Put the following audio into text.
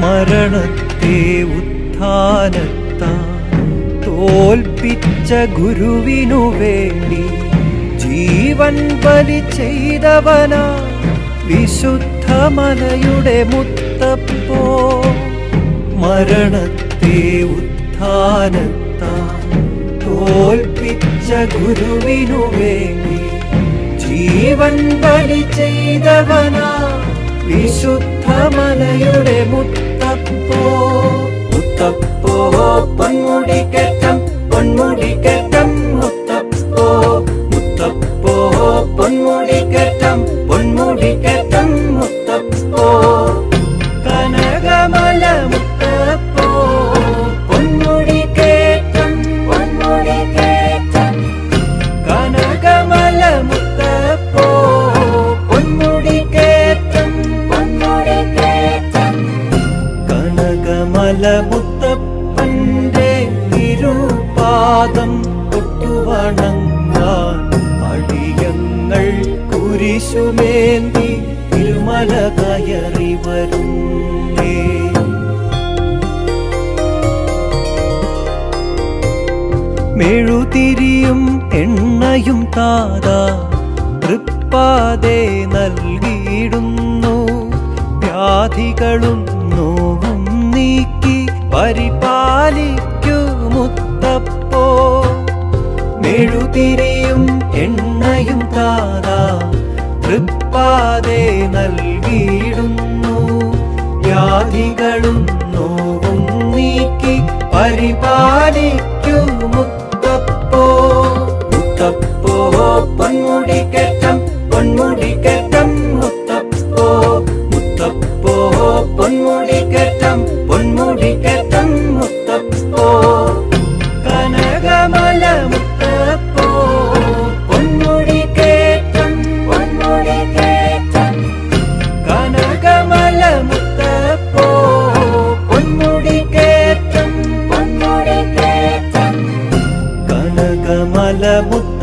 മരണത്തെ ഉത്ഥാനത്താ തോൽപ്പിച്ച ഗുരുവിനു വേണ്ടി ജീവൻ ബലി ചെയ്തവനാ വിശുദ്ധ മലയുടെ മുത്തപ്പോ. മരണത്തെ ഉത്ഥാനത്താ തോൽപ്പിച്ച ഗുരുവിനു വേണ്ടി ജീവൻ ബലി ചെയ്തവനാ വിശുദ്ധ മലയുടെ മുത്തപ്പോ. മുത്തപ്പോ പൊന്മുടി കെട്ടം പൊന്മുടി കെട്ടം മുത്തപ്പോ. മുത്തപ്പോ പൊന്മുടി കനകമല മുത്തപ്പന്റെ തിരുപാദം തൊട്ടുവണങ്ങാൻ അടിയങ്ങൾ കുരിശുമേന്തി തിരുമല കയറി വരുന്നേ. മെഴുതിരിയും എണ്ണയും താതാ തൃപ്പാതെ നൽകിയിടുന്നു. വ്യാധികളും നോവും നീക്കി പരിപാലിക്കൂ മുത്തപ്പോ മെഴുതിരിയും എണ്ണയും താതാ തൃപ്പാതെ നൽകിയിടുന്നു. വ്യാധികളും നോവും നീക്കി പരിപാലിക്കൂ മുത്തപ്പോ മുത്തപ്പോ لابد